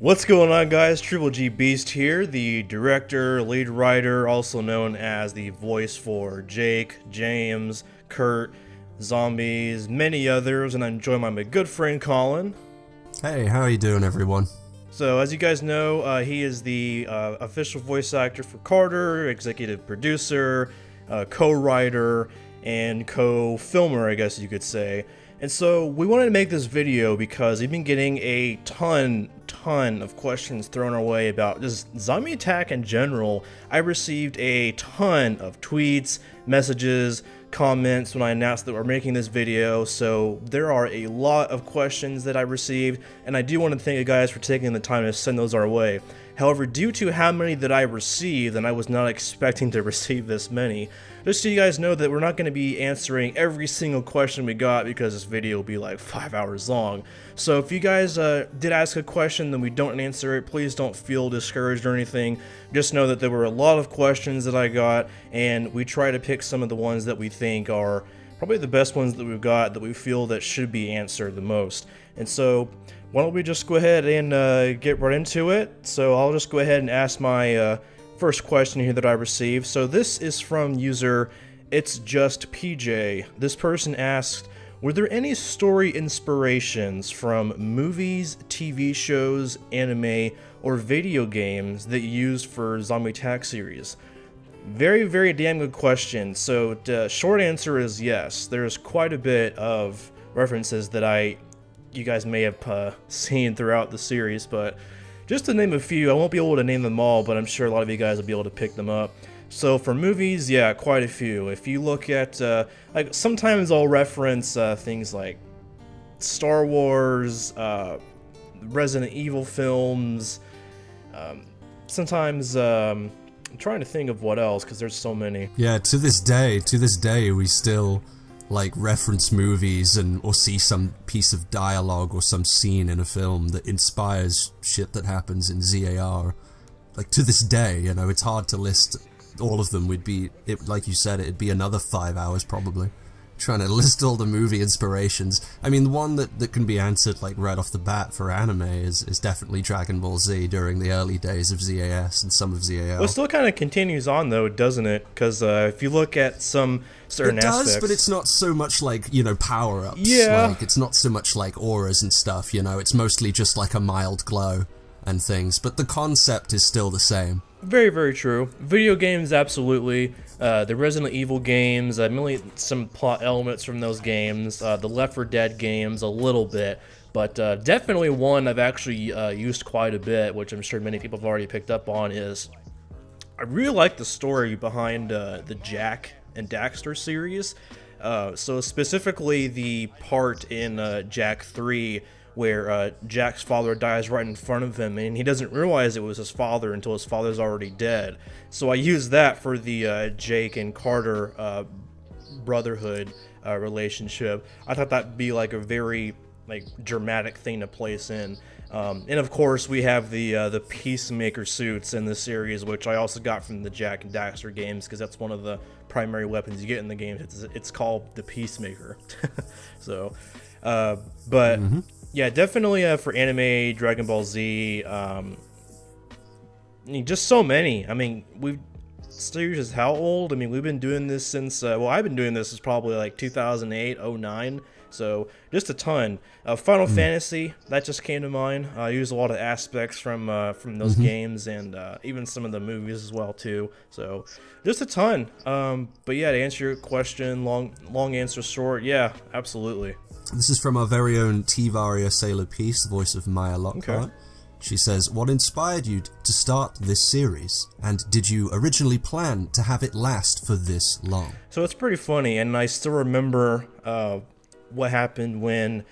What's going on guys? Triple G Beast here, the director, lead writer, also known as the voice for Jake, James, Kurt, Zombies, many others, and I'm joined by my good friend Colin. Hey, how are you doing everyone? So as you guys know, uh, he is the uh, official voice actor for Carter, executive producer, uh, co-writer, and co-filmer, I guess you could say. And so we wanted to make this video because we've been getting a ton, ton of questions thrown our way about just zombie attack in general. I received a ton of tweets, messages, comments when I announced that we're making this video, so there are a lot of questions that I received, and I do want to thank you guys for taking the time to send those our way. However, due to how many that I received, and I was not expecting to receive this many, just so you guys know that we're not going to be answering every single question we got because this video will be like 5 hours long. So if you guys uh, did ask a question then we don't answer it, please don't feel discouraged or anything. Just know that there were a lot of questions that I got, and we try to pick some of the ones that we think are probably the best ones that we've got that we feel that should be answered the most. And so why don't we just go ahead and uh, get right into it. So I'll just go ahead and ask my uh, first question here that I received. So this is from user It's Just PJ. This person asked, were there any story inspirations from movies, TV shows, anime, or video games that you used for Zombie Attack series? Very, very damn good question. So the short answer is yes. There's quite a bit of references that I, you guys may have uh, seen throughout the series, but just to name a few, I won't be able to name them all, but I'm sure a lot of you guys will be able to pick them up. So for movies, yeah, quite a few. If you look at, uh, like, sometimes I'll reference uh, things like Star Wars, uh, Resident Evil films. Um, sometimes um, I'm trying to think of what else because there's so many. Yeah, to this day, to this day, we still like reference movies and or see some piece of dialogue or some scene in a film that inspires shit that happens in ZAR. Like to this day, you know, it's hard to list all of them. We'd be, it, like you said, it'd be another five hours probably trying to list all the movie inspirations. I mean, the one that, that can be answered like right off the bat for anime is, is definitely Dragon Ball Z during the early days of ZAS and some of ZAL. Well, it still kind of continues on though, doesn't it? Because uh, if you look at some certain it does, aspects, but it's not so much like you know power ups. Yeah. like it's not so much like auras and stuff. You know, it's mostly just like a mild glow and things. But the concept is still the same. Very, very true. Video games, absolutely. Uh, the Resident Evil games, uh, mainly some plot elements from those games. Uh, the Left 4 Dead games, a little bit. But uh, definitely one I've actually uh, used quite a bit, which I'm sure many people have already picked up on, is I really like the story behind uh, the Jak and Daxter series. so specifically the part in Jak 3 where uh, Jak's father dies right in front of him, and he doesn't realize it was his father until his father's already dead. So I use that for the uh, Jake and Carter uh, brotherhood uh, relationship. I thought that'd be like a very like dramatic thing to place in. Um, and of course, we have the uh, the Peacemaker suits in the series, which I also got from the Jak and Daxter games because that's one of the primary weapons you get in the game. It's, it's called the Peacemaker. so, uh, but mm -hmm yeah, definitely uh, for anime, Dragon Ball Z, um, I mean, just so many. I mean, we've series is how old? I mean, we've been doing this since, uh, well, I've been doing this is probably like 2008, 09. So just a ton. Uh, Final mm. Fantasy that just came to mind. I use a lot of aspects from uh, from those mm -hmm. games and uh, even some of the movies as well too. So just a ton. Um, but yeah, to answer your question, long long answer short, yeah, absolutely. This is from our very own TVaria SailorPeace, the voice of Maia Lockhart. Okay. She says, What inspired you to start this series? And did you originally plan to have it last for this long? So it's pretty funny, and I still remember uh, what happened when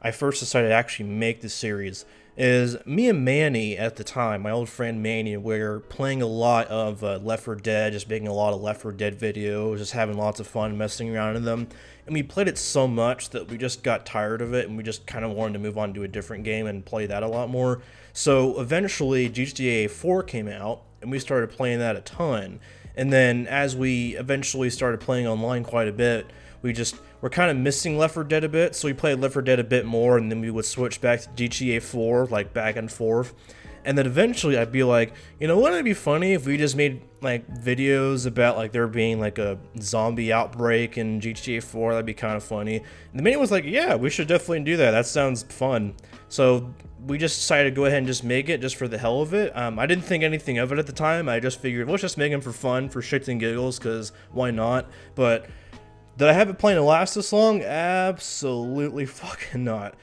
I first decided to actually make the series is me and Manny at the time, my old friend Manny, we were playing a lot of uh, Left 4 Dead, just making a lot of Left 4 Dead videos, just having lots of fun messing around in them. And we played it so much that we just got tired of it and we just kind of wanted to move on to a different game and play that a lot more. So eventually GTA 4 came out and we started playing that a ton. And then as we eventually started playing online quite a bit, we just were kind of missing Left 4 Dead a bit, so we played Left 4 Dead a bit more, and then we would switch back to GTA 4, like back and forth. And then eventually I'd be like, you know, wouldn't it be funny if we just made like videos about like there being like a zombie outbreak in GTA 4? That'd be kind of funny. And the man was like, yeah, we should definitely do that. That sounds fun. So we just decided to go ahead and just make it just for the hell of it. Um, I didn't think anything of it at the time. I just figured let's just make them for fun, for shits and giggles, because why not? But did I have it playing to last this long? Absolutely fucking not.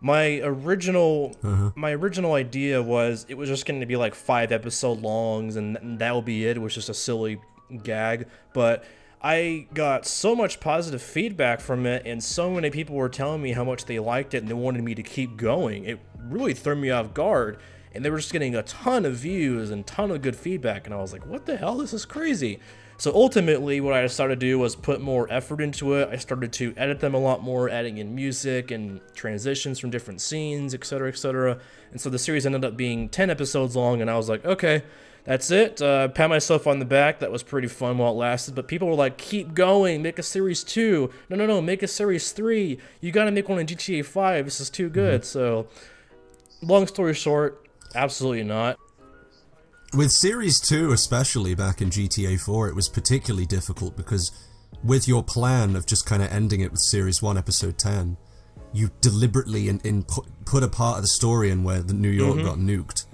My original uh-huh. my original idea was it was just going to be like five episode longs and that will be it. It was just a silly gag. But i got so much positive feedback from it and so many people were telling me how much they liked it and they wanted me to keep going. It really threw me off guard and they were just getting a ton of views and ton of good feedback. And i was like what the hell? This is crazy so ultimately, what I decided to do was put more effort into it. I started to edit them a lot more, adding in music and transitions from different scenes, etc., etc. And so the series ended up being 10 episodes long, and I was like, okay, that's it. Uh, pat myself on the back. That was pretty fun while it lasted. But people were like, keep going, make a series two. No, no, no, make a series three. You got to make one in GTA 5. This is too good. Mm-hmm. So, long story short, absolutely not. With Series 2, especially back in GTA 4, it was particularly difficult because with your plan of just kind of ending it with Series 1, Episode 10, you deliberately in, in put, put a part of the story in where the New York mm -hmm. got nuked.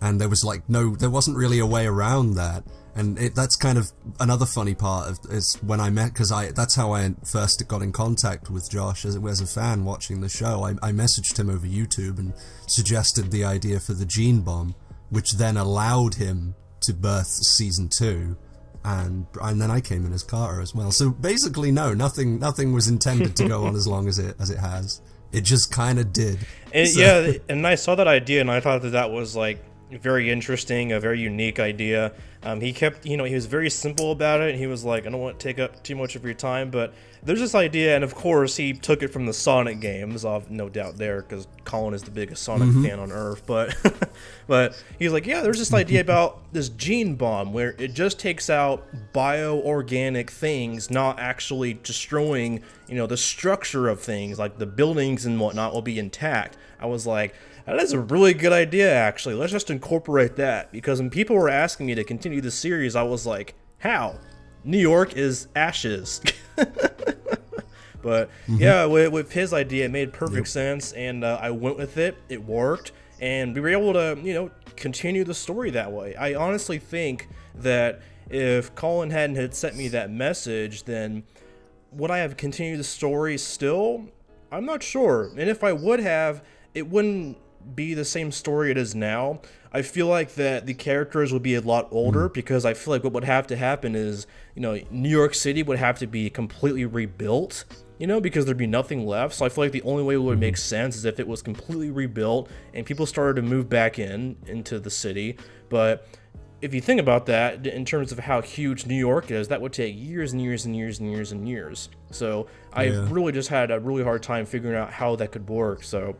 And there was like no, there wasn't really a way around that. And it, that's kind of another funny part of is when I met because I that's how I first got in contact with Josh as, as a fan watching the show. I, I messaged him over YouTube and suggested the idea for the gene bomb which then allowed him to birth season two, and and then I came in as Carter as well. So basically, no, nothing nothing was intended to go on as long as it as it has. It just kind of did. And, so. Yeah, and I saw that idea, and I thought that that was like very interesting, a very unique idea. Um, he kept, you know, he was very simple about it. He was like, I don't want to take up too much of your time, but there's this idea, and of course, he took it from the Sonic games, I've no doubt there, because Colin is the biggest Sonic mm-hmm. fan on Earth. But, but he's like, yeah, there's this idea about this gene bomb where it just takes out bioorganic things, not actually destroying, you know, the structure of things, like the buildings and whatnot will be intact. I was like, that is a really good idea, actually. Let's just incorporate that. Because when people were asking me to continue the series, I was like, how? New York is ashes. but mm-hmm. yeah, with, with, his idea, it made perfect yep. sense, and uh, I went with it. It worked, and we were able to, you know, continue the story that way. I honestly think that if Colin hadn't had sent me that message, then would I have continued the story still? I'm not sure. And if I would have, it wouldn't be the same story it is now. I feel like that the characters would be a lot older mm. because I feel like what would have to happen is, you know, New York City would have to be completely rebuilt, you know, because there'd be nothing left. So I feel like the only way it would make mm-hmm. sense is if it was completely rebuilt and people started to move back in into the city. But if you think about that in terms of how huge New York is, that would take years and years and years and years and years. So I yeah. really just had a really hard time figuring out how that could work. So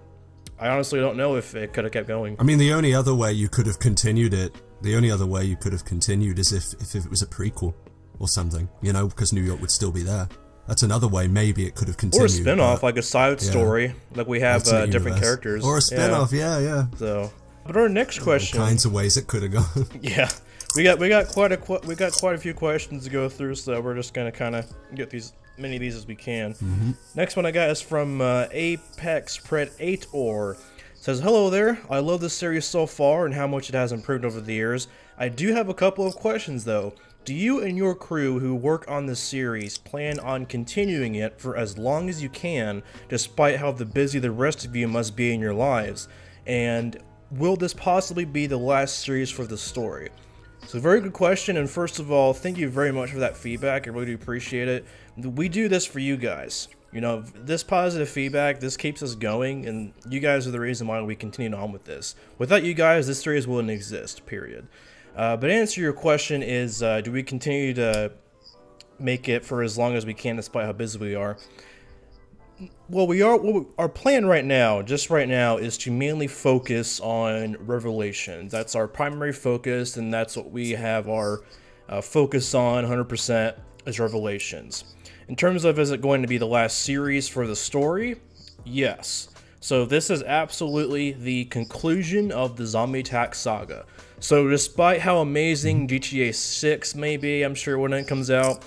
I honestly don't know if it could have kept going. I mean, the only other way you could have continued it, the only other way you could have continued is if, if, it was a prequel or something, you know, because New York would still be there. That's another way maybe it could have continued. Or a spin-off, like a side yeah. story, like we have uh, different characters. Or a spin-off, yeah. yeah, yeah. So, but our next question... All kinds of ways it could have gone. yeah. We got we got quite a we got quite a few questions to go through, so we're just gonna kind of get these many of these as we can. Mm -hmm. Next one I got is from uh, Apex Pred 8 or says hello there. I love this series so far and how much it has improved over the years. I do have a couple of questions though. Do you and your crew who work on this series plan on continuing it for as long as you can, despite how the busy the rest of you must be in your lives? And will this possibly be the last series for the story? So very good question, and first of all, thank you very much for that feedback. I really do appreciate it. We do this for you guys. You know, this positive feedback, this keeps us going, and you guys are the reason why we continue on with this. Without you guys, this series wouldn't exist, period. Uh, but answer your question is, uh, do we continue to make it for as long as we can despite how busy we are? Well, we are. Our plan right now, just right now, is to mainly focus on Revelations. That's our primary focus, and that's what we have our uh, focus on 100% is Revelations. In terms of is it going to be the last series for the story? Yes. So this is absolutely the conclusion of the Zombie Attack saga. So despite how amazing GTA 6 may be, I'm sure when it comes out,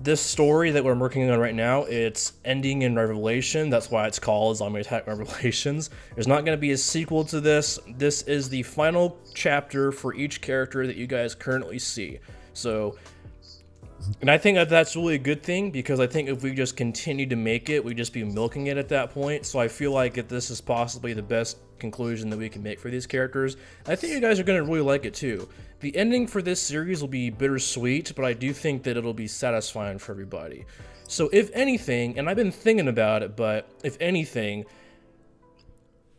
this story that we're working on right now, it's ending in Revelation. That's why it's called Zombie Attack Revelations. There's not going to be a sequel to this. This is the final chapter for each character that you guys currently see. So, and I think that that's really a good thing because I think if we just continue to make it, we'd just be milking it at that point. So I feel like if this is possibly the best conclusion that we can make for these characters, I think you guys are going to really like it too. The ending for this series will be bittersweet, but I do think that it'll be satisfying for everybody. So if anything, and I've been thinking about it, but if anything,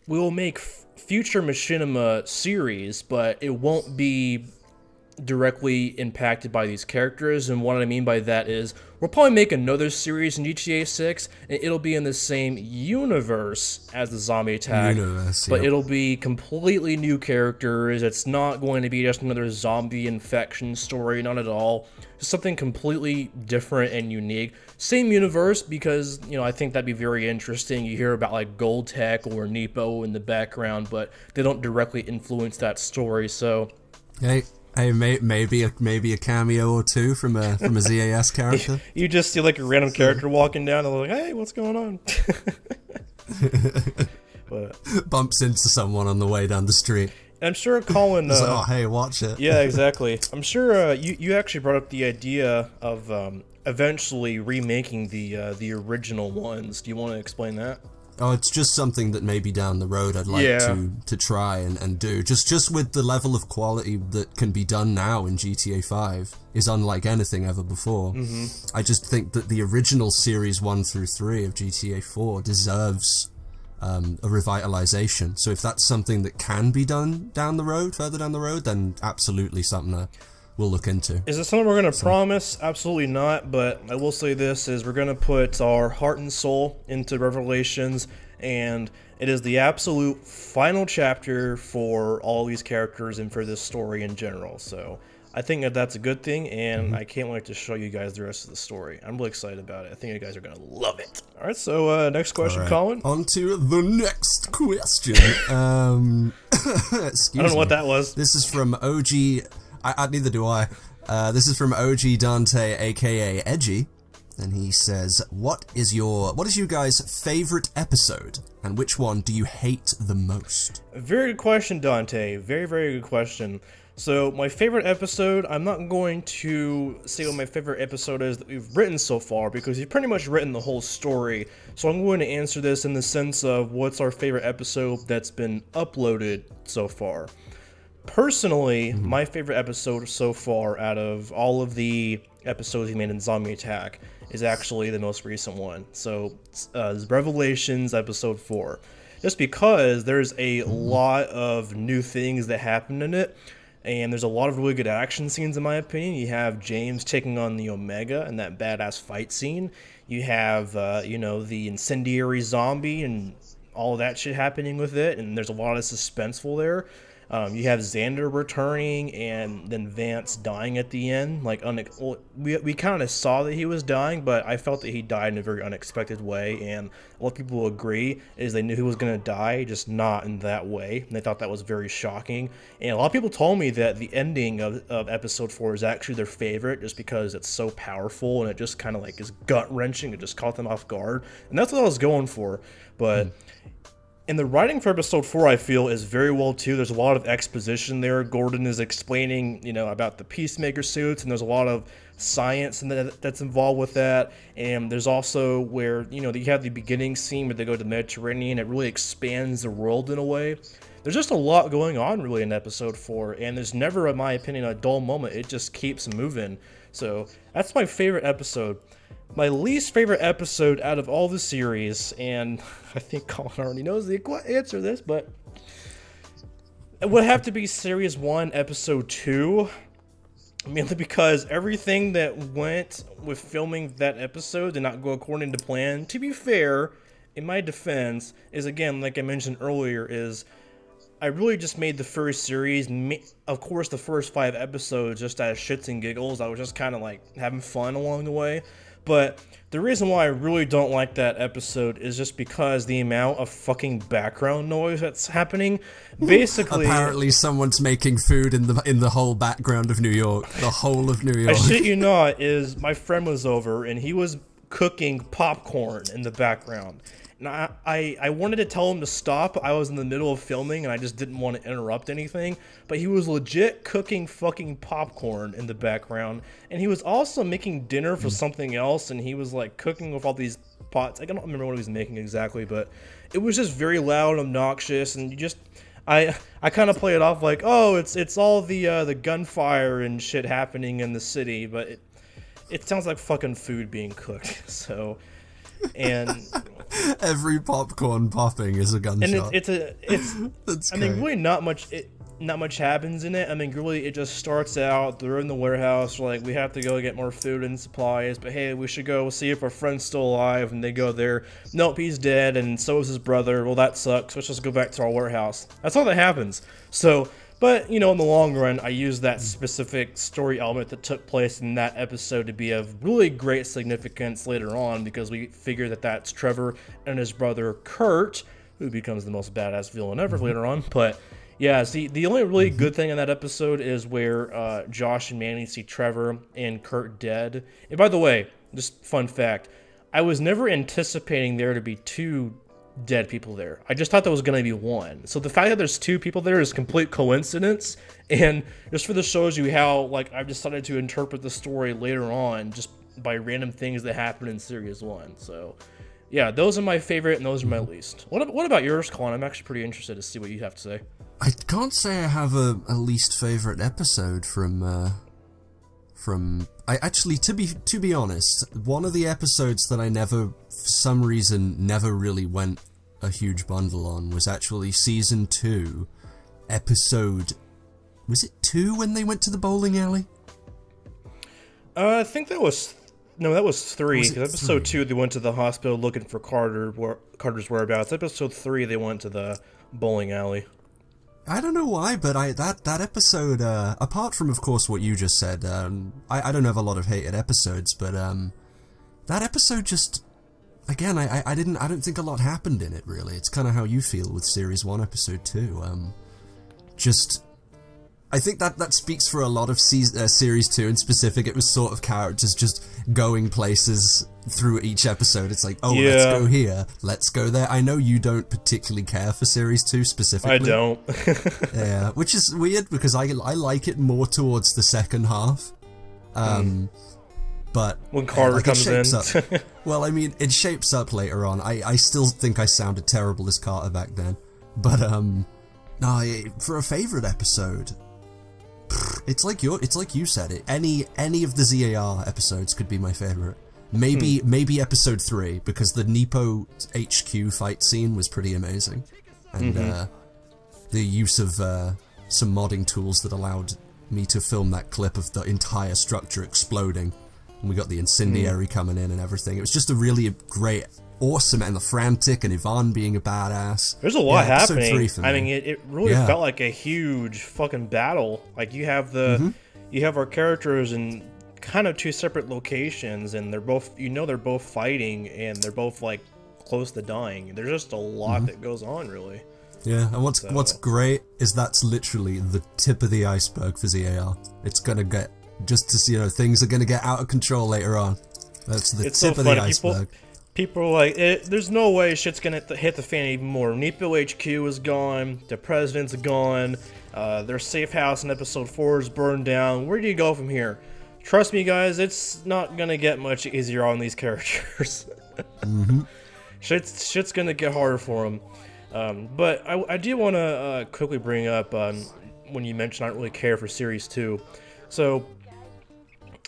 we will make future Machinima series, but it won't be directly impacted by these characters. And what I mean by that is we'll probably make another series in GTA 6, and it'll be in the same universe as the zombie attack, universe, but yep. it'll be completely new characters. It's not going to be just another zombie infection story, not at all. Just something completely different and unique. Same universe because, you know, I think that'd be very interesting. You hear about like Gold Tech or Nepo in the background, but they don't directly influence that story. So, hey, Hey, may, maybe a maybe a cameo or two from a from a ZAS character. you just see like a random character walking down and like, "Hey, what's going on?" but, Bumps into someone on the way down the street. I'm sure Colin. Uh, like, oh, hey, watch it. yeah, exactly. I'm sure uh, you you actually brought up the idea of um, eventually remaking the uh, the original ones. Do you want to explain that? Oh, it's just something that maybe down the road I'd like yeah. to to try and, and do. Just just with the level of quality that can be done now in GTA 5 is unlike anything ever before. Mm-hmm. I just think that the original series 1 through 3 of GTA 4 deserves um, a revitalization. So if that's something that can be done down the road, further down the road, then absolutely something that we'll look into. Is it something we're going to so. promise? Absolutely not. But I will say this: is we're going to put our heart and soul into Revelations, and it is the absolute final chapter for all these characters and for this story in general. So. I think that that's a good thing, and mm-hmm. I can't wait to show you guys the rest of the story. I'm really excited about it. I think you guys are gonna love it. All right, so uh, next question, right. Colin. On to the next question. um, excuse me. I don't know me. what that was. This is from OG I, I neither do I. Uh, this is from OG Dante, aka Edgy, and he says, "What is your what is you guys' favorite episode, and which one do you hate the most?" Very good question, Dante. Very very good question. So my favorite episode, I'm not going to say what my favorite episode is that we've written so far because you've pretty much written the whole story. So I'm going to answer this in the sense of what's our favorite episode that's been uploaded so far. Personally, mm-hmm. my favorite episode so far out of all of the episodes he made in Zombie Attack is actually the most recent one. So, uh, Revelations episode 4. Just because there's a mm-hmm. lot of new things that happen in it, and there's a lot of really good action scenes in my opinion. You have James taking on the Omega and that badass fight scene. You have, uh, you know, the incendiary zombie and all that shit happening with it, and there's a lot of suspenseful there. Um, you have Xander returning and then Vance dying at the end. Like, well, we, we kind of saw that he was dying, but I felt that he died in a very unexpected way. And a lot of people agree is they knew he was going to die, just not in that way. And they thought that was very shocking. And a lot of people told me that the ending of, of episode four is actually their favorite just because it's so powerful and it just kind of like is gut wrenching. It just caught them off guard. And that's what I was going for. But. Mm and the writing for episode four, I feel, is very well too. There's a lot of exposition there. Gordon is explaining, you know, about the peacemaker suits, and there's a lot of science and that, that's involved with that. And there's also where you know you have the beginning scene where they go to the Mediterranean. It really expands the world in a way. There's just a lot going on really in episode four, and there's never, in my opinion, a dull moment. It just keeps moving. So that's my favorite episode my least favorite episode out of all the series, and I think Colin already knows the answer to this, but it would have to be Series 1, Episode 2. Mainly because everything that went with filming that episode did not go according to plan. To be fair, in my defense, is again, like I mentioned earlier, is I really just made the first series, of course, the first five episodes just as shits and giggles. I was just kind of like having fun along the way. But the reason why I really don't like that episode is just because the amount of fucking background noise that's happening. Hmm. Basically, apparently someone's making food in the in the whole background of New York, the whole of New York. I shit you not, is my friend was over and he was cooking popcorn in the background. And I, I, I wanted to tell him to stop. I was in the middle of filming and I just didn't want to interrupt anything. But he was legit cooking fucking popcorn in the background. And he was also making dinner for something else. And he was like cooking with all these pots. I don't remember what he was making exactly, but it was just very loud and obnoxious. And you just. I I kind of play it off like, oh, it's it's all the uh, the gunfire and shit happening in the city, but it, it sounds like fucking food being cooked. So, and every popcorn popping is a gunshot. And it's, it's a it's. That's I great. mean, really not much. It, not much happens in it. I mean, really, it just starts out. They're in the warehouse. Like, we have to go get more food and supplies. But hey, we should go see if our friend's still alive. And they go there. Nope, he's dead. And so is his brother. Well, that sucks. Let's just go back to our warehouse. That's all that happens. So but, you know, in the long run, I use that specific story element that took place in that episode to be of really great significance later on because we figure that that's Trevor and his brother Kurt, who becomes the most badass villain ever mm-hmm. later on. But yeah, see, the only really mm-hmm. good thing in that episode is where uh, Josh and Manny see Trevor and Kurt dead. And by the way, just fun fact, I was never anticipating there to be two dead people there. I just thought there was going to be one. So the fact that there's two people there is complete coincidence. And just for the shows you how like I've decided to interpret the story later on just by random things that happen in series one. So yeah, those are my favorite and those are my least. What, what about yours, Colin? I'm actually pretty interested to see what you have to say. I can't say I have a, a least favorite episode from uh, from I actually to be to be honest, one of the episodes that I never for some reason never really went a huge bundle on was actually season 2 episode was it 2 when they went to the bowling alley? Uh, I think that was no, that was three. Was episode three? two, they went to the hospital looking for Carter, Carter's whereabouts. Episode three, they went to the bowling alley. I don't know why, but I that that episode, uh, apart from of course what you just said, um, I I don't have a lot of hated episodes, but um, that episode just again, I I didn't I don't think a lot happened in it really. It's kind of how you feel with series one, episode two. Um, just I think that that speaks for a lot of season, uh, series two in specific. It was sort of characters just going places through each episode. It's like, oh, yeah. let's go here, let's go there. I know you don't particularly care for series two specifically. I don't. yeah, which is weird because I I like it more towards the second half. Um, mm. But when Carter like, comes in, up, well, I mean, it shapes up later on. I I still think I sounded terrible as Carter back then, but um, no, for a favorite episode, it's like you it's like you said it. Any any of the ZAR episodes could be my favorite. Maybe hmm. maybe episode three because the Nepo HQ fight scene was pretty amazing, and mm -hmm. uh, the use of uh, some modding tools that allowed me to film that clip of the entire structure exploding. And we got the incendiary mm. coming in and everything. It was just a really great awesome and the frantic and Ivan being a badass. There's a lot yeah, happening. I mean, it, it really yeah. felt like a huge fucking battle. Like you have the mm -hmm. you have our characters in kind of two separate locations, and they're both you know they're both fighting and they're both like close to dying. There's just a lot mm -hmm. that goes on, really. Yeah, and what's so. what's great is that's literally the tip of the iceberg for ZAR. It's gonna get just to see you know things are gonna get out of control later on. That's the it's tip so of the iceberg. People, people are like, it, there's no way shit's gonna hit the fan even more. Nepo HQ is gone, the president's gone, uh, their safe house in episode 4 is burned down. Where do you go from here? Trust me, guys, it's not gonna get much easier on these characters. mm -hmm. Shit's, shit's gonna get harder for them. Um, but I, I do want to uh, quickly bring up um, when you mentioned I don't really care for Series 2. So,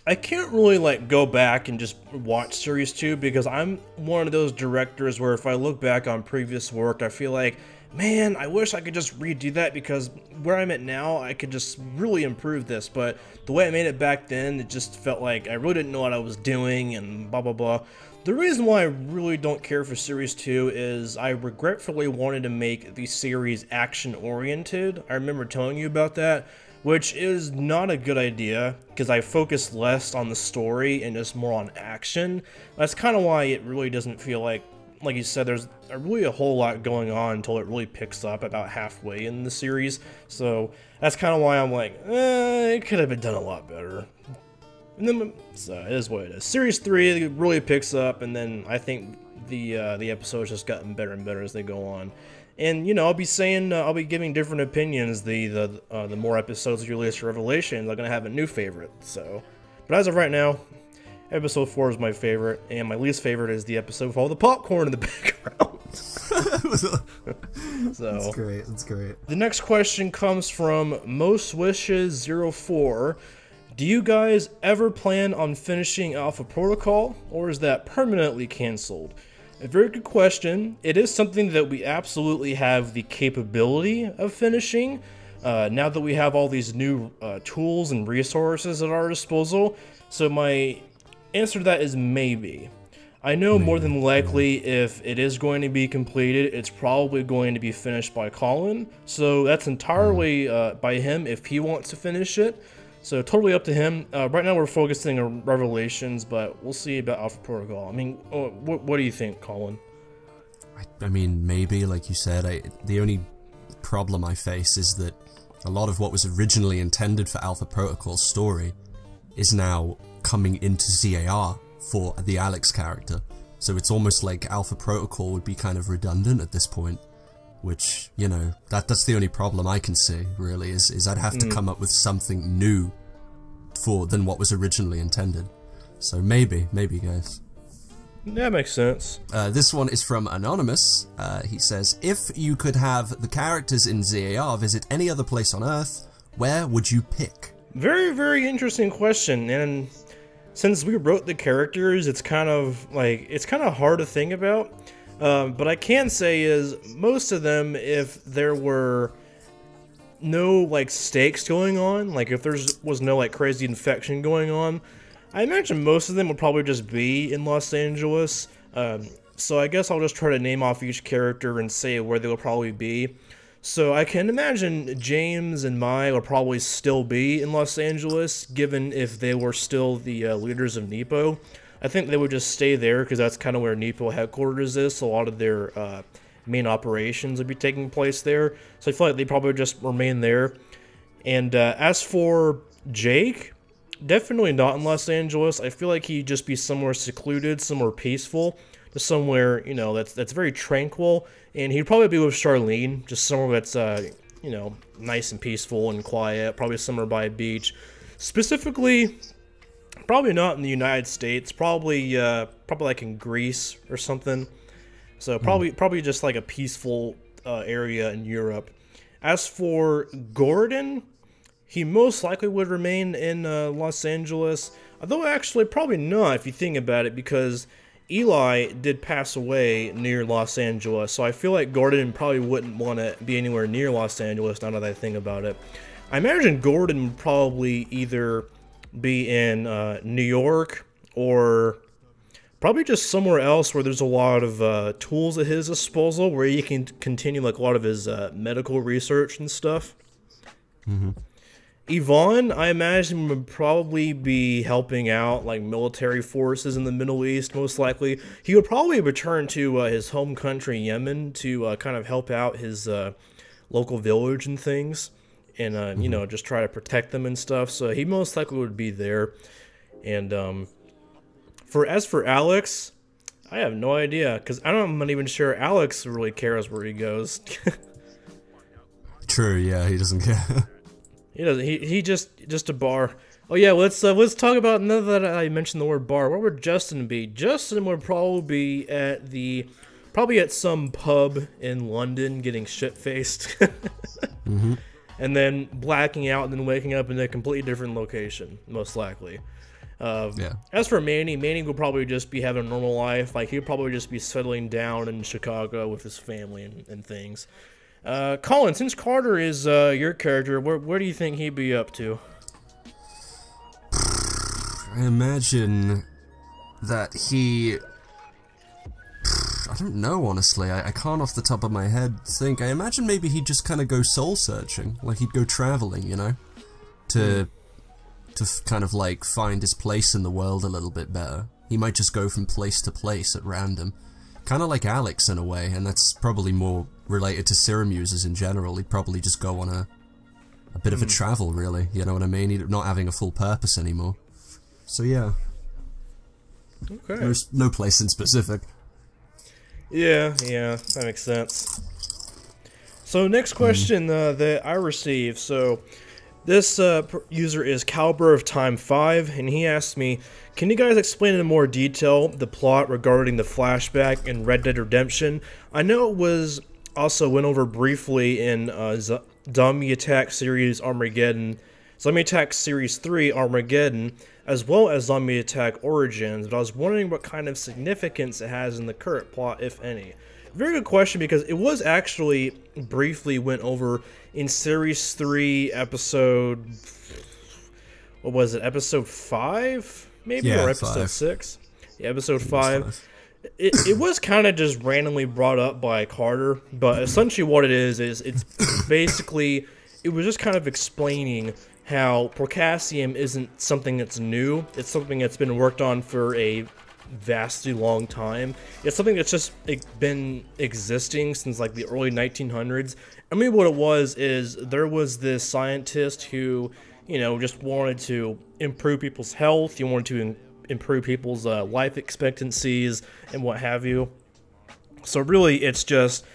I can't really like go back and just watch series 2 because I'm one of those directors where if I look back on previous work, I feel like man, I wish I could just redo that because where I'm at now, I could just really improve this. But the way I made it back then, it just felt like I really didn't know what I was doing and blah blah blah. The reason why I really don't care for Series 2 is I regretfully wanted to make the series action oriented. I remember telling you about that, which is not a good idea because I focus less on the story and just more on action. That's kind of why it really doesn't feel like like you said, there's really a whole lot going on until it really picks up about halfway in the series. So that's kind of why I'm like, eh, it could have been done a lot better. And then so it is what it is. Series three really picks up, and then I think the uh, the episodes just gotten better and better as they go on. And you know, I'll be saying, uh, I'll be giving different opinions. The the uh, the more episodes you release Revelations, I'm gonna have a new favorite. So, but as of right now, episode four is my favorite, and my least favorite is the episode with all the popcorn in the background. so That's great. That's great. the next question comes from Most Wishes 04. Do you guys ever plan on finishing Alpha Protocol, or is that permanently canceled? A very good question. It is something that we absolutely have the capability of finishing. Uh, now that we have all these new uh, tools and resources at our disposal. So, my answer to that is maybe. I know more than likely if it is going to be completed, it's probably going to be finished by Colin. So that's entirely uh, by him if he wants to finish it. So totally up to him. Uh, right now we're focusing on Revelations, but we'll see about Alpha Protocol. I mean, uh, what, what do you think, Colin? I, I mean, maybe, like you said, I, the only problem I face is that a lot of what was originally intended for Alpha Protocol's story is now coming into ZAR for the Alex character. So it's almost like Alpha Protocol would be kind of redundant at this point. Which, you know, that that's the only problem I can see, really, is, is I'd have to come up with something new for than what was originally intended. So maybe, maybe guys. That makes sense. Uh, this one is from Anonymous. Uh, he says, If you could have the characters in ZAR visit any other place on Earth, where would you pick? Very, very interesting question. And since we wrote the characters, it's kind of like it's kind of hard to think about. Um, but I can say is most of them, if there were no like stakes going on, like if there's was no like crazy infection going on, I imagine most of them would probably just be in Los Angeles. Um, so I guess I'll just try to name off each character and say where they will probably be. So I can imagine James and Mai will probably still be in Los Angeles, given if they were still the uh, leaders of Nepo. I think they would just stay there because that's kind of where Nepo headquarters is. A lot of their uh, main operations would be taking place there. So I feel like they probably just remain there. And uh, as for Jake, definitely not in Los Angeles. I feel like he'd just be somewhere secluded, somewhere peaceful, just somewhere you know that's that's very tranquil. And he'd probably be with Charlene, just somewhere that's uh, you know nice and peaceful and quiet. Probably somewhere by a beach. Specifically, probably not in the United States. Probably uh, probably like in Greece or something. So probably probably just like a peaceful uh, area in Europe. As for Gordon, he most likely would remain in uh, Los Angeles. Although actually probably not if you think about it because Eli did pass away near Los Angeles. So I feel like Gordon probably wouldn't want to be anywhere near Los Angeles now that I think about it. I imagine Gordon would probably either be in uh, New York or probably just somewhere else where there's a lot of uh, tools at his disposal where he can continue like a lot of his uh, medical research and stuff. Ivan, I imagine, would probably be helping out like military forces in the Middle East, most likely. He would probably return to uh, his home country, Yemen, to uh, kind of help out his uh, local village and things, and uh, you know, just try to protect them and stuff. So he most likely would be there. And um, for as for Alex, I have no idea because I don't, I'm not even sure Alex really cares where he goes. True, yeah, he doesn't care. He doesn't. He, he just just a bar. Oh yeah, let's uh, let's talk about now that I mentioned the word bar. Where would Justin be? Justin would probably be at the probably at some pub in London getting shit faced, and then blacking out and then waking up in a completely different location, most likely. Uh, Yeah. As for Manny, Manny will probably just be having a normal life. Like he'll probably just be settling down in Chicago with his family and, and things. Uh, Colin, since Carter is uh, your character, where, where do you think he'd be up to? I imagine that he. I don't know, honestly. I, I can't off the top of my head think. I imagine maybe he'd just kind of go soul searching. Like he'd go traveling, you know? To. to kind of like find his place in the world a little bit better. He might just go from place to place at random. Kind of like Alex in a way, and that's probably more related to serum users in general. He'd probably just go on a. a bit of a hmm. travel, really. You know what I mean? He'd, not having a full purpose anymore. So yeah, Okay. no, s- no place in specific. Yeah, yeah, that makes sense. So next question uh, that I received. So this uh, user is Caliber of Time Five, and he asked me, "Can you guys explain in more detail the plot regarding the flashback in Red Dead Redemption? I know it was also went over briefly in uh, Z- Zombie Attack series Armageddon, Zombie Attack Series 3 Armageddon, as well as Zombie Attack Origins, but I was wondering what kind of significance it has in the current plot, if any. Very good question because it was actually briefly went over in Series 3 episode. What was it? Episode 5? Maybe? Yeah, or episode 6? Yeah, episode 5 it, it was kind of just randomly brought up by Carter, but essentially what it is is it's basically it was just kind of explaining how Procasium isn't something that's new. It's something that's been worked on for a vastly long time. It's something that's just been existing since like the early 1900s. I mean, what it was is there was this scientist who, you know, just wanted to improve people's health. He wanted to improve people's uh, life expectancies and what have you. So really, it's just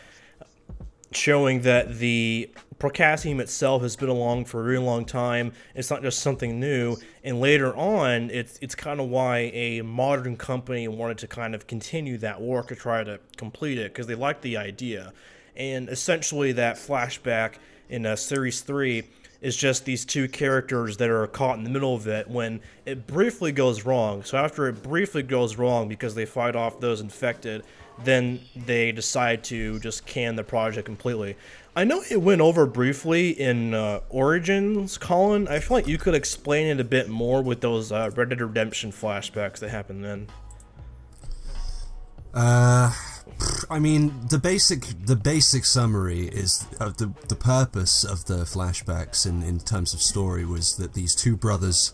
showing that the Procasium itself has been along for a really long time. It's not just something new. And later on, it's it's kind of why a modern company wanted to kind of continue that work to try to complete it because they liked the idea. And essentially, that flashback in uh, Series Three is just these two characters that are caught in the middle of it when it briefly goes wrong. So after it briefly goes wrong because they fight off those infected, then they decide to just can the project completely. I know it went over briefly in uh, Origins, Colin. I feel like you could explain it a bit more with those uh, Red Dead Redemption flashbacks that happened then. Uh, I mean, the basic the basic summary is uh, the the purpose of the flashbacks in in terms of story was that these two brothers,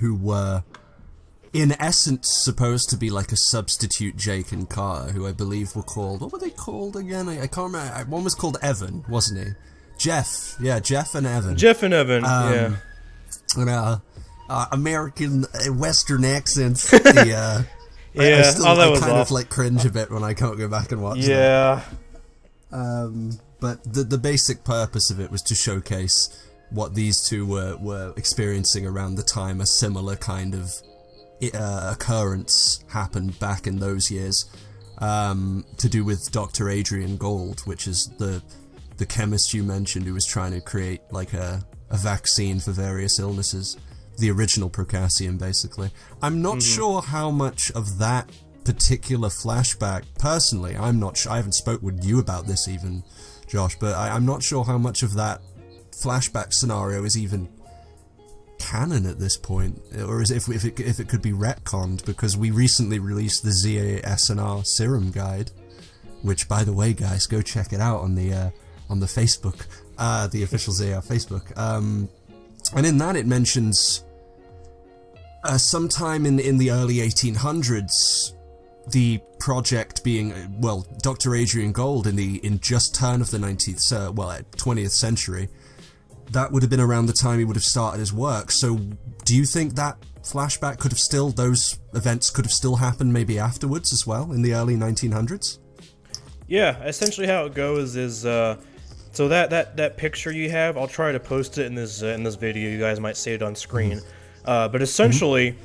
who were, in essence, supposed to be like a substitute Jake and Carter, who I believe were called what were they called again? I, I can't remember. I- One was called Evan, wasn't he? Jeff, yeah, Jeff and Evan. Jeff and Evan, Um, yeah. and, uh, uh, American uh, Western accents. The, uh, I- I, still, oh, I kind of like cringe a bit when I can't go back and watch it. Yeah. Um, but the the basic purpose of it was to showcase what these two were were experiencing around the time a similar kind of uh, occurrence happened back in those years. Um, to do with Dr. Adrian Gold, which is the the chemist you mentioned who was trying to create like a, a vaccine for various illnesses. The original Procasium, basically. I'm not sure how much of that particular flashback, personally, I'm not sure, I haven't spoke with you about this even, Josh, but I, I'm not sure how much of that flashback scenario is even canon at this point, or is if if it if it could be retconned because we recently released the ZASNR Serum Guide, which by the way, guys, go check it out on the uh, on the Facebook, uh, the official ZAR Facebook. Um, and in that, it mentions uh, sometime in in the early 1800s, the project being well, Dr. Adrian Gold in the in just turn of the 19th, uh, well, uh, 20th century that would have been around the time he would have started his work. So, do you think that flashback could have still, those events could have still happened maybe afterwards as well in the early 1900s? Yeah, essentially how it goes is uh, so that that that picture you have, I'll try to post it in this uh, in this video. You guys might see it on screen, uh, but essentially,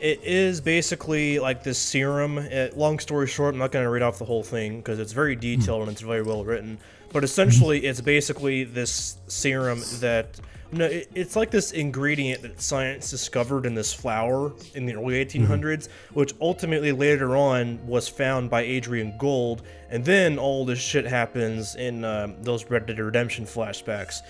it is basically like this serum. It, long story short, I'm not going to read off the whole thing because it's very detailed and it's very well written. But essentially, it's basically this serum that no, it, it's like this ingredient that science discovered in this flower in the early 1800s, which ultimately later on was found by Adrian Gold, and then all this shit happens in um, those Red Dead Redemption flashbacks.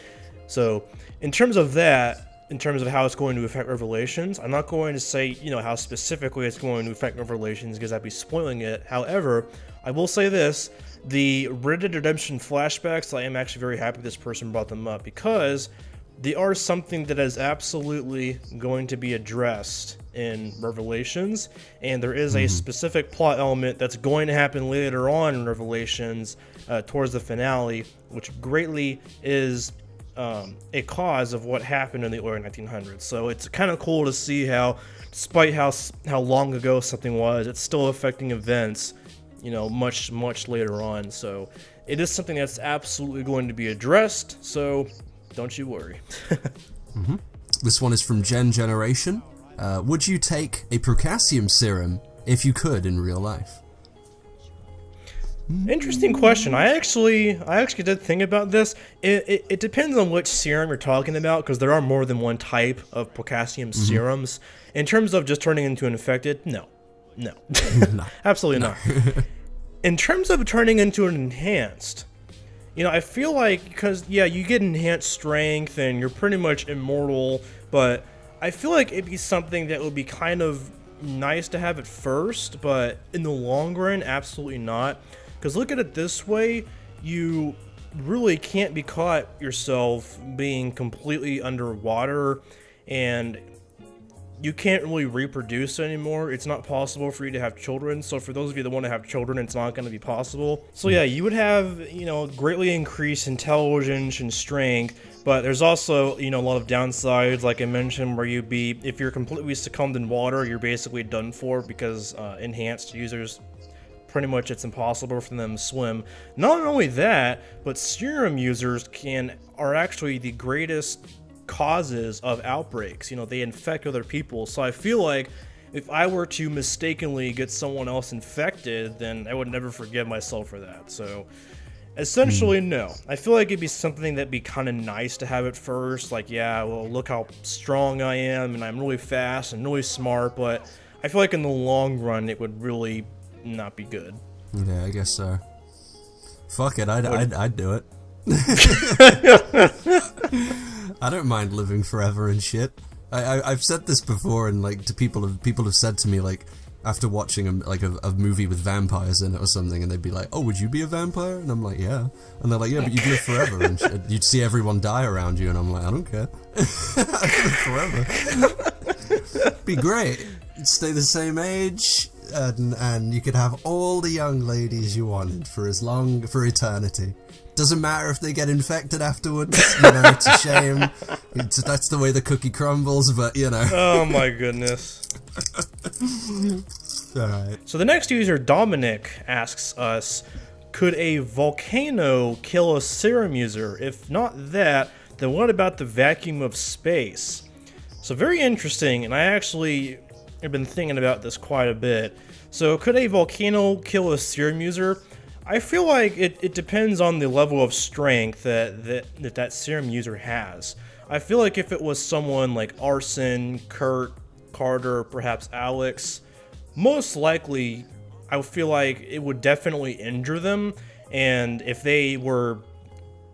So, in terms of that, in terms of how it's going to affect Revelations, I'm not going to say, you know, how specifically it's going to affect Revelations because I'd be spoiling it. However, I will say this the Red Dead Redemption flashbacks, I am actually very happy this person brought them up because they are something that is absolutely going to be addressed in Revelations, and there is a specific plot element that's going to happen later on in Revelations uh, towards the finale, which greatly is um, a cause of what happened in the early 1900s. So it's kind of cool to see how, despite how how long ago something was, it's still affecting events, you know, much much later on. So it is something that's absolutely going to be addressed. So don't you worry. This one is from Gen Generation. Uh, would you take a Procasium serum if you could in real life? Interesting question. I actually, I actually did think about this. It, it, it depends on which serum you're talking about, because there are more than one type of potassium serums. In terms of just turning into an infected, no, no, absolutely not. In terms of turning into an enhanced, you know, I feel like because yeah, you get enhanced strength and you're pretty much immortal, but I feel like it'd be something that would be kind of nice to have at first, but in the long run, absolutely not. Because look at it this way, you really can't be caught yourself being completely underwater and you can't really reproduce anymore. It's not possible for you to have children. So for those of you that want to have children, it's not going to be possible. So yeah, you would have, you know, greatly increased intelligence and strength, but there's also, you know, a lot of downsides, like I mentioned, where you'd be, if you're completely succumbed in water, you're basically done for because uh, enhanced users pretty much it's impossible for them to swim. Not only that, but serum users can are actually the greatest causes of outbreaks. You know, they infect other people. So I feel like if I were to mistakenly get someone else infected, then I would never forgive myself for that. So essentially, hmm. no. I feel like it'd be something that'd be kind of nice to have at first. Like, yeah, well, look how strong I am, and I'm really fast and really smart. But I feel like in the long run, it would really not be good. Yeah, I guess so. Fuck it, I'd, I'd, I'd do it. I don't mind living forever and shit. I, I I've said this before, and like to people have people have said to me like after watching a, like a, a movie with vampires in it or something, and they'd be like, "Oh, would you be a vampire?" And I'm like, "Yeah," and they're like, "Yeah, but you'd live forever, and shit. you'd see everyone die around you," and I'm like, "I don't care, forever. be great. You'd stay the same age." And, and you could have all the young ladies you wanted for as long for eternity. Doesn't matter if they get infected afterwards. You know, it's a shame. It's, that's the way the cookie crumbles. But you know, Oh my goodness. all right. So the next user, Dominic, asks us, could a volcano kill a serum user? If not that, then what about the vacuum of space? So very interesting, and I actually have been thinking about this quite a bit. So could a volcano kill a serum user? I feel like it, it depends on the level of strength that, that that that serum user has. I feel like if it was someone like Arson, Kurt, Carter, perhaps Alex, most likely I feel like it would definitely injure them. And if they were,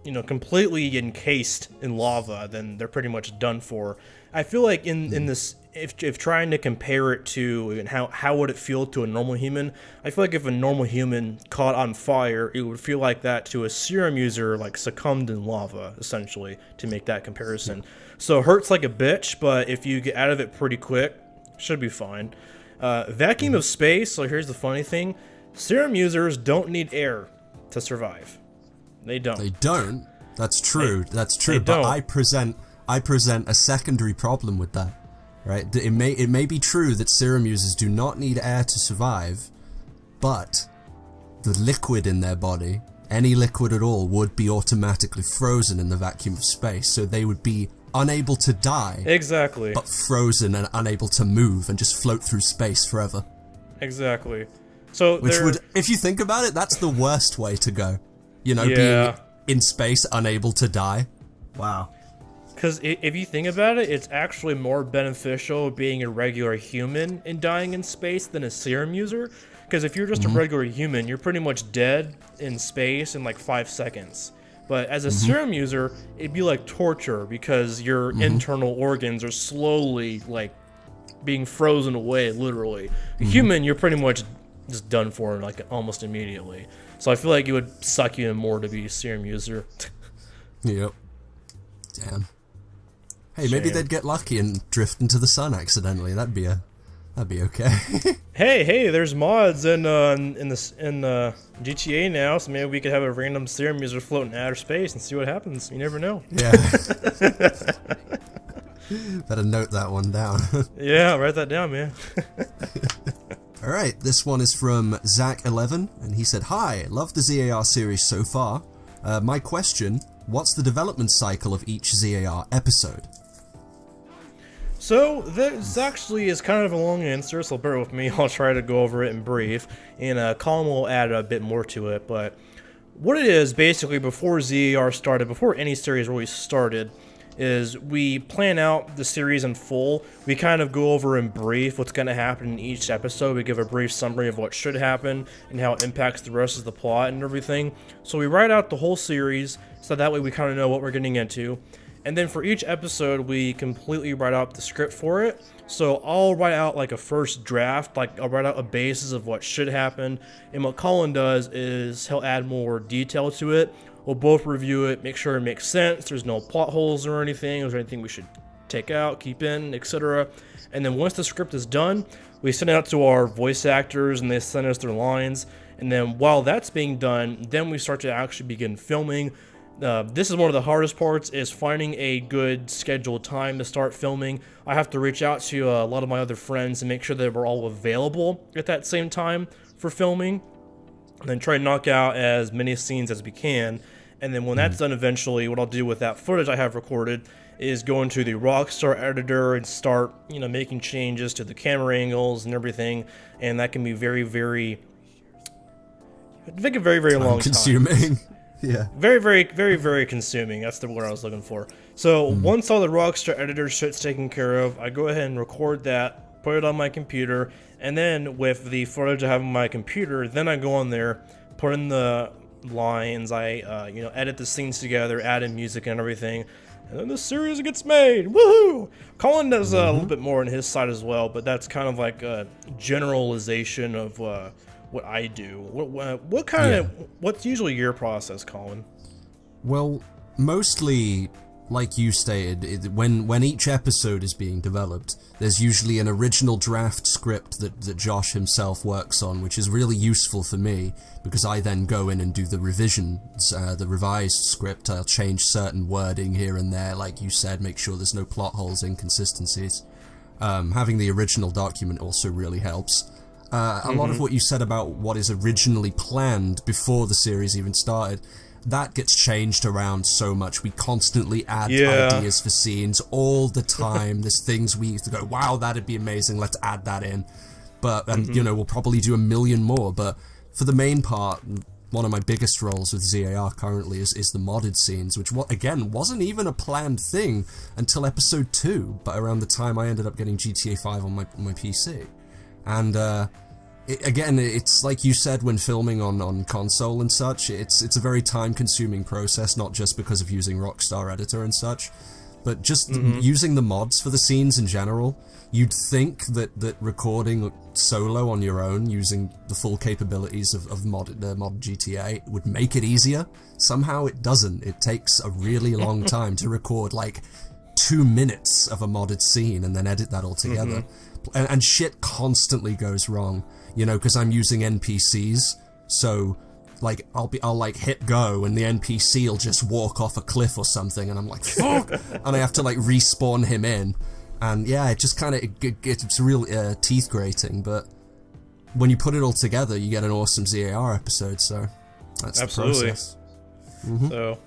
you know, completely encased in lava, then they're pretty much done for. I feel like in in this, if, if trying to compare it to and how how would it feel to a normal human, I feel like if a normal human caught on fire, it would feel like that to a serum user like succumbed in lava, essentially, to make that comparison. So it hurts like a bitch, but if you get out of it pretty quick, should be fine. Uh, vacuum of space. So here's the funny thing: serum users don't need air to survive. They don't. They don't. That's true. That's true. But don't. I present I present a secondary problem with that. Right? It may it may be true that serum users do not need air to survive, but the liquid in their body, any liquid at all, would be automatically frozen in the vacuum of space, so they would be unable to die, Exactly. but frozen and unable to move and just float through space forever. Exactly. So Which there- would, if you think about it, that's the worst way to go. You know, Yeah. being in space, unable to die. Wow. Because if you think about it, it's actually more beneficial being a regular human and dying in space than a serum user. Because if you're just a mm-hmm. regular human, you're pretty much dead in space in like five seconds. But as a mm-hmm. serum user, it'd be like torture because your mm-hmm. internal organs are slowly like being frozen away, literally. A human, you're pretty much just done for like almost immediately. So I feel like it would suck you in more to be a serum user. Yep. Damn. Hey, maybe they'd get lucky and drift into the sun accidentally. That'd be a, that'd be okay. Hey, hey, there's mods in uh, in this in uh, GTA now, so maybe we could have a random serum user float in outer space and see what happens. You never know. yeah. Better note that one down. Yeah, write that down, man. All right, this one is from Zach11, and he said, "Hi, love the ZAR series so far. Uh, my question: What's the development cycle of each ZAR episode?" So this actually is kind of a long answer, so bear with me. I'll try to go over it in brief, and uh, Colin will add a bit more to it. But what it is basically before ZAR started, before any series really started, is we plan out the series in full. We kind of go over in brief what's going to happen in each episode. We give a brief summary of what should happen and how it impacts the rest of the plot and everything. So we write out the whole series, so that way we kind of know what we're getting into. And then for each episode, we completely write out the script for it. So I'll write out like a first draft, like I'll write out a basis of what should happen. And what Colin does is he'll add more detail to it. We'll both review it, make sure it makes sense. There's no plot holes or anything. Is there anything we should take out, keep in, etc. And then once the script is done, we send it out to our voice actors and they send us their lines. And then while that's being done, then we start to actually begin filming. Uh, this is one of the hardest parts is finding a good scheduled time to start filming. I have to reach out to uh, a lot of my other friends and make sure that we're all available at that same time for filming and then try to knock out as many scenes as we can. And then when that's done eventually, what I'll do with that footage I have recorded is go into the Rockstar editor and start, you know, making changes to the camera angles and everything. And that can be very, very, I think a very, very long time Consuming. Yeah. very very very very consuming. That's the word i was looking for. So once all the rockstar editor shit's taken care of i go ahead and record that put it on my computer and then with the footage i have on my computer then i go on there put in the lines i uh, you know edit the scenes together add in music and everything and then the series gets made. Woohoo! Colin does uh, a little bit more on his side as well but that's kind of like a generalization of uh, what i do what, what, what kind Yeah. of what's usually your process colin Well, mostly, like you stated, it, when when each episode is being developed, there's usually an original draft script that, that Josh himself works on, which is really useful for me because I then go in and do the revisions, uh, the revised script. I'll change certain wording here and there, like you said, make sure there's no plot holes, inconsistencies. Um, having the original document also really helps. Uh, a lot of what you said about what is originally planned before the series even started, that gets changed around so much. We constantly add Yeah. ideas for scenes all the time. There's things we used to go, wow, that'd be amazing. Let's add that in. But and you know, we'll probably do a million more. But for the main part, one of my biggest roles with ZAR currently is, is the modded scenes, which again wasn't even a planned thing until episode two. But around the time I ended up getting GTA 5 on my on my PC, and uh, it, again, it's like you said when filming on, on console and such. It's it's a very time consuming process, not just because of using Rockstar Editor and such, but just using the mods for the scenes in general. You'd think that, that recording solo on your own using the full capabilities of, of mod, uh, mod GTA would make it easier. Somehow it doesn't. It takes a really long time to record like two minutes of a modded scene and then edit that all together. And, and shit constantly goes wrong, you know, because I'm using NPCs. So, like, I'll be, I'll like hit go, and the NPC will just walk off a cliff or something, and I'm like, fuck, and I have to like respawn him in, and yeah, it just kind of it, it, it's real uh, teeth grating, but when you put it all together, you get an awesome ZAR episode. So that's Absolutely. the process. So,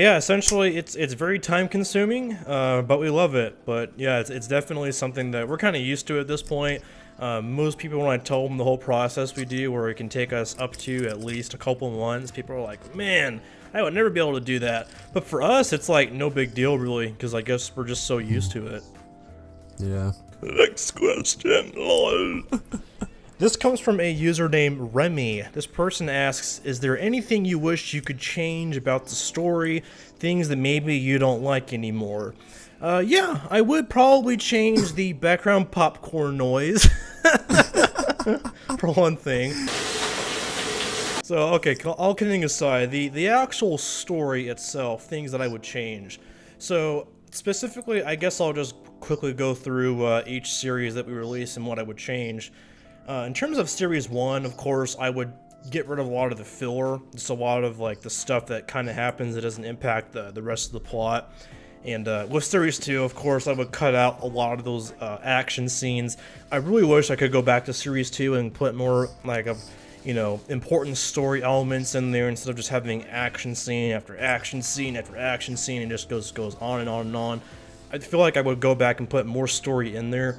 yeah, essentially, it's it's very time consuming, uh, but we love it. But yeah, it's, it's definitely something that we're kind of used to at this point. Uh, most people, when I tell them the whole process we do, where it can take us up to at least a couple months, people are like, "Man, I would never be able to do that." But for us, it's like no big deal, really, because I guess we're just so used to it. Yeah. Next question, lol. This comes from a user named Remy. This person asks, is there anything you wish you could change about the story? Things that maybe you don't like anymore? Uh, yeah, I would probably change the background popcorn noise. For one thing. So, okay, all kidding aside, the, the actual story itself, things that I would change. So, specifically, I guess I'll just quickly go through uh, each series that we release and what I would change. Uh, in terms of Series 1, of course, I would get rid of a lot of the filler. Just a lot of like the stuff that kind of happens that doesn't impact the, the rest of the plot. And uh, with Series 2, of course, I would cut out a lot of those uh, action scenes. I really wish I could go back to Series 2 and put more, like, of, you know, important story elements in there instead of just having action scene after action scene after action scene and just goes, goes on and on and on. I feel like I would go back and put more story in there.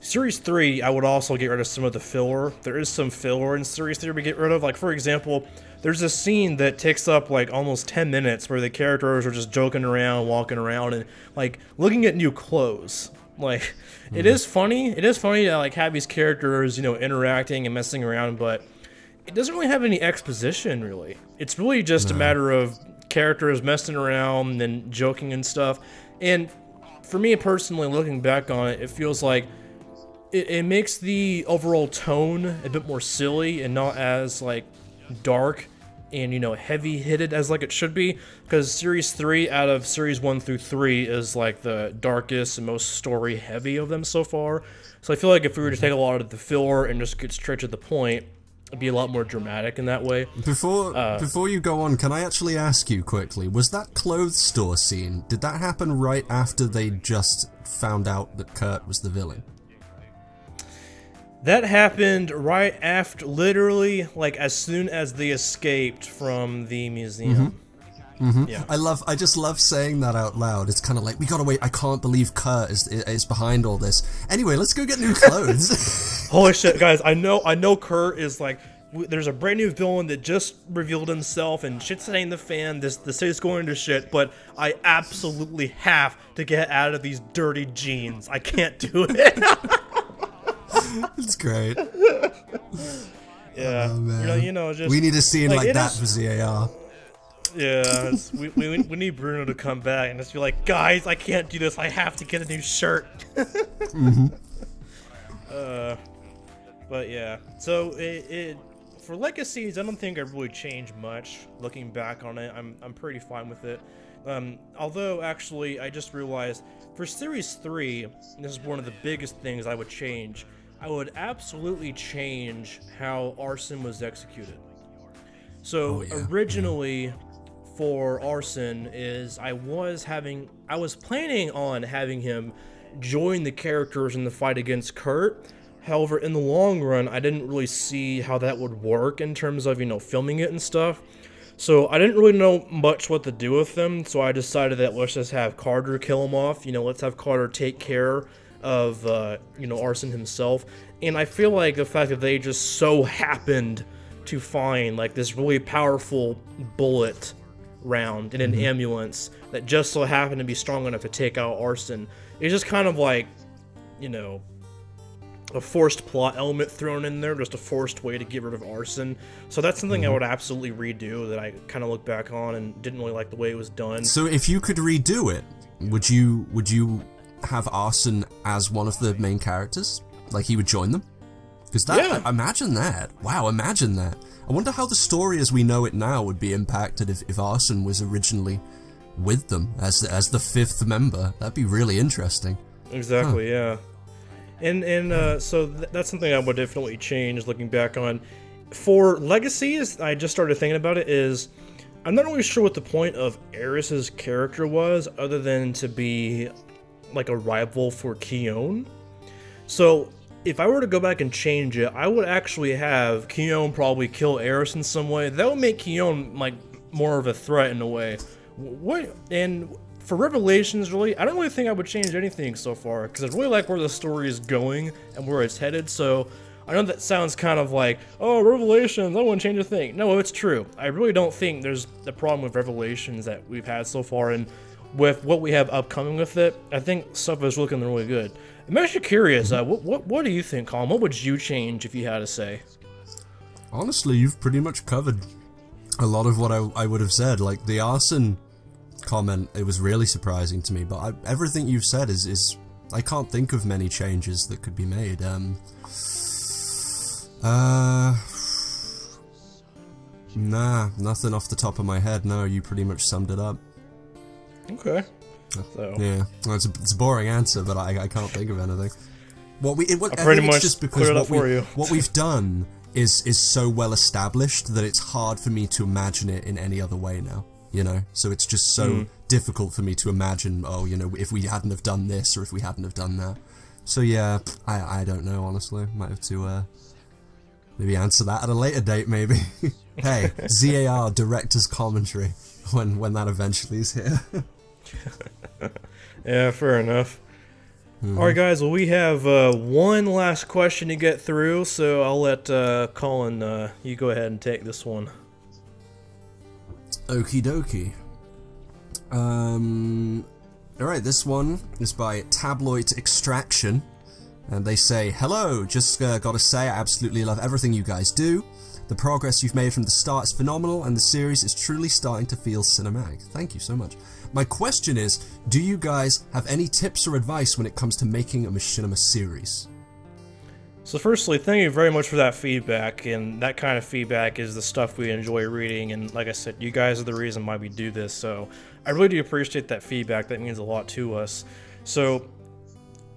Series 3, I would also get rid of some of the filler. There is some filler in Series 3 we get rid of. Like, for example, there's a scene that takes up, like, almost 10 minutes where the characters are just joking around, walking around, and, like, looking at new clothes. Like, mm-hmm. it is funny. It is funny to, like, have these characters, you know, interacting and messing around, but it doesn't really have any exposition, really. It's really just no. a matter of characters messing around and joking and stuff. And for me personally, looking back on it, it feels like it, it makes the overall tone a bit more silly and not as like dark and you know heavy hitted as like it should be. Because series 3 out of series 1 through 3 is like the darkest and most story heavy of them so far. So i feel like if we were to take a lot of the filler and just get straight to the point it'd be a lot more dramatic in that way. Before uh, before you go on can i actually ask you quickly was that clothes store scene did that happen right after they just found out that kurt was the villain that happened right after, literally, like as soon as they escaped from the museum. Mm -hmm. Mm -hmm. Yeah. I love. I just love saying that out loud. It's kind of like we gotta wait. I can't believe Kurt is is behind all this. Anyway, let's go get new clothes. Holy shit, guys! I know. I know. Kurt is like. There's a brand new villain that just revealed himself, and shit's hitting the fan. This the city's going to shit, but I absolutely have to get out of these dirty jeans. I can't do it. it's great. Yeah. Oh, you, know, you know, just we need a scene like, like that is, for ZAR. Yeah, we, we, we need Bruno to come back and just be like, guys, I can't do this. I have to get a new shirt. mm-hmm. Uh, but yeah, so it, it for legacies, I don't think I really changed much. Looking back on it, I'm I'm pretty fine with it. Um, although actually, I just realized for Series Three, this is one of the biggest things I would change I would absolutely change how arson was executed. So oh, yeah. originally for arson is I was having I was planning on having him join the characters in the fight against Kurt. However, in the long run, I didn't really see how that would work in terms of, you know, filming it and stuff. So I didn't really know much what to do with them, so I decided that let's just have Carter kill him off. You know, let's have Carter take care of uh, you know Arson himself, and I feel like the fact that they just so happened to find like this really powerful bullet round in an mm-hmm. ambulance that just so happened to be strong enough to take out Arson It's just kind of like, you know, a forced plot element thrown in there, just a forced way to get rid of arson. So that's something mm-hmm. I would absolutely redo that I kind of look back on and didn't really like the way it was done. So if you could redo it, would you would you have Arson as one of the main characters? Like he would join them? Because that, yeah. imagine that. Wow, imagine that. I wonder how the story as we know it now would be impacted if, if Arson was originally with them as as the fifth member. That'd be really interesting. Exactly, huh. yeah. And and uh, so th that's something I would definitely change looking back on. For legacies, I just started thinking about it. Is I'm not really sure what the point of Eris's character was, other than to be like a rival for Khione. So if I were to go back and change it, I would actually have Khione probably kill Eris in some way. That would make Khione like more of a threat in a way. what and for Revelations, really, I don't really think I would change anything so far because I really like where the story is going and where it's headed. So I know that sounds kind of like, oh, Revelations, I to change a thing. No, it's true. I really don't think there's the problem with Revelations that we've had so far, and with what we have upcoming with it, I think stuff is looking really good. I'm actually curious, uh, what, what what do you think, Colin? What would you change if you had to say? Honestly, you've pretty much covered a lot of what I, I would have said. Like the arson comment, it was really surprising to me. But I, everything you've said is, is I can't think of many changes that could be made. Um, uh, nah, nothing off the top of my head. No, you pretty much summed it up. Okay. So. Yeah, well, it's, a, it's a boring answer, but I, I can't think of anything. What we it, what, I pretty much just because what, we, what we've done is is so well established that it's hard for me to imagine it in any other way now you know so it's just so mm. difficult for me to imagine oh you know if we hadn't have done this or if we hadn't have done that so yeah i i don't know honestly might have to uh maybe answer that at a later date maybe hey zar director's commentary when when that eventually is here yeah fair enough Mm -hmm. All right, guys. Well, we have uh, one last question to get through, so I'll let uh, Colin. Uh, you go ahead and take this one. Okie dokie. Um, Alright, this one is by Tabloid Extraction. And they say, Hello, just uh, gotta say I absolutely love everything you guys do. The progress you've made from the start is phenomenal, and the series is truly starting to feel cinematic. Thank you so much. My question is, do you guys have any tips or advice when it comes to making a machinima series? So firstly, thank you very much for that feedback, and that kind of feedback is the stuff we enjoy reading, and like I said, you guys are the reason why we do this, so I really do appreciate that feedback, that means a lot to us. So,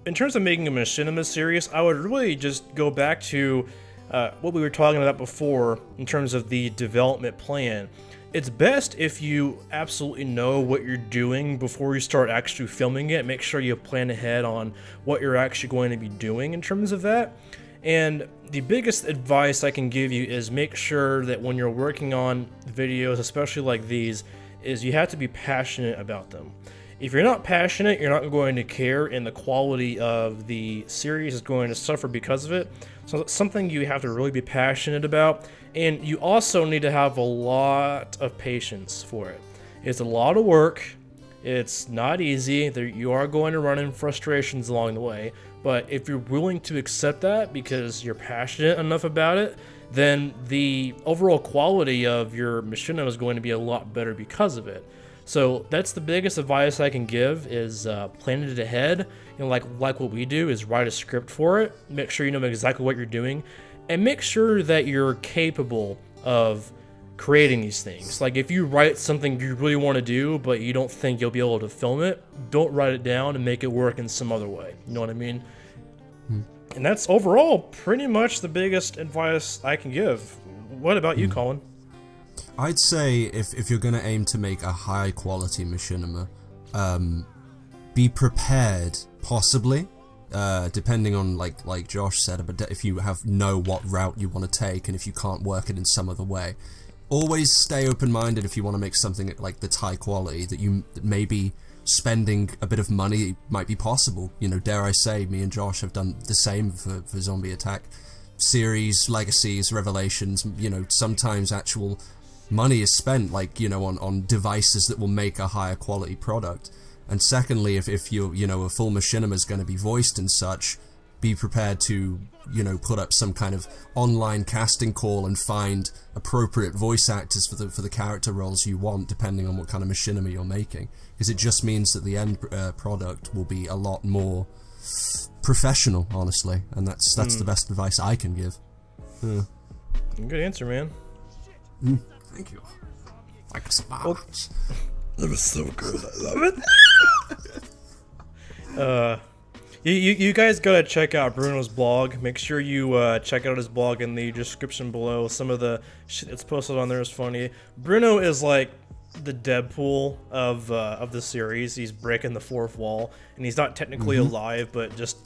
in terms of making a machinima series, I would really just go back to uh, what we were talking about before in terms of the development plan. It's best if you absolutely know what you're doing before you start actually filming it. Make sure you plan ahead on what you're actually going to be doing in terms of that. And the biggest advice I can give you is make sure that when you're working on videos, especially like these, is you have to be passionate about them. If you're not passionate, you're not going to care, and the quality of the series is going to suffer because of it. So something you have to really be passionate about, and you also need to have a lot of patience for it. It's a lot of work. It's not easy. You are going to run into frustrations along the way, but if you're willing to accept that because you're passionate enough about it, then the overall quality of your machinima is going to be a lot better because of it. So that's the biggest advice I can give is uh, plan it ahead. You know, like like what we do is write a script for it. Make sure you know exactly what you're doing, and make sure that you're capable of creating these things. Like if you write something you really want to do, but you don't think you'll be able to film it, don't write it down and make it work in some other way. You know what I mean? Hmm. And that's overall pretty much the biggest advice I can give. What about you, hmm. Colin? I'd say if, if you're going to aim to make a high quality machinima, um, be prepared, possibly, uh, depending on like like Josh said, but if you have know what route you want to take and if you can't work it in some other way, always stay open-minded if you want to make something like that's high quality that you maybe spending a bit of money might be possible. You know dare i say me and josh have done the same for, for zombie attack. Series legacies revelations you know sometimes actual money is spent like you know on, on devices that will make a higher quality product and secondly if, if you you know a full machinima is going to be voiced and such be prepared to, you know, put up some kind of online casting call and find appropriate voice actors for the for the character roles you want, depending on what kind of machinima you're making. Because it just means that the end uh, product will be a lot more professional, honestly, and that's that's mm. the hmm. best advice I can give. Yeah. Good answer, man. Mm. Thank you. Like a well, that was so good. I love it. uh. You, you, you, guys gotta check out Bruno's blog. Make sure you uh, check out his blog in the description below. Some of the shit that's posted on there is funny. Bruno is like the Deadpool of uh, of the series. He's breaking the fourth wall, and he's not technically mm -hmm. alive, but just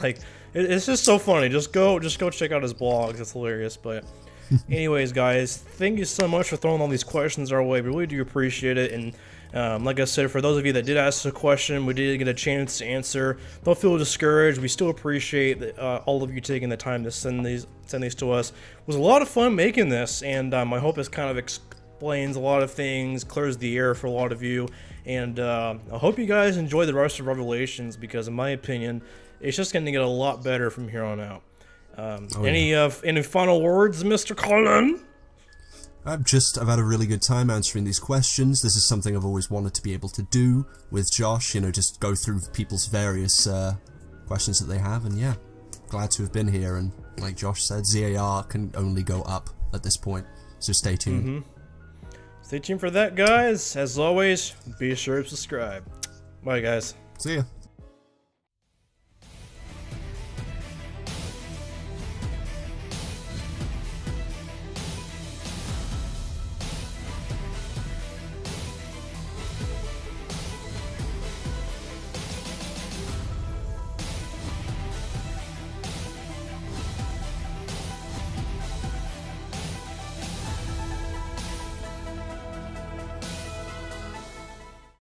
like it, it's just so funny. Just go just go check out his blogs. It's hilarious. But anyways, guys, thank you so much for throwing all these questions our way. We really do appreciate it and Um, like I said, for those of you that did ask a question, we did get a chance to answer. Don't feel discouraged. We still appreciate uh, all of you taking the time to send these send these to us. It was a lot of fun making this, and um, I hope this kind of explains a lot of things, clears the air for a lot of you, and uh, I hope you guys enjoy the rest of Revelations because, in my opinion, it's just going to get a lot better from here on out. Um, Oh, any uh, any final words, Mr. Colin? I've just I've had a really good time answering these questions. This is something I've always wanted to be able to do with Josh. You know, just go through people's various uh, questions that they have, and yeah, glad to have been here. And like Josh said, ZAR can only go up at this point, so stay tuned. Stay tuned for that, guys. As always, be sure to subscribe. Bye, guys. See ya.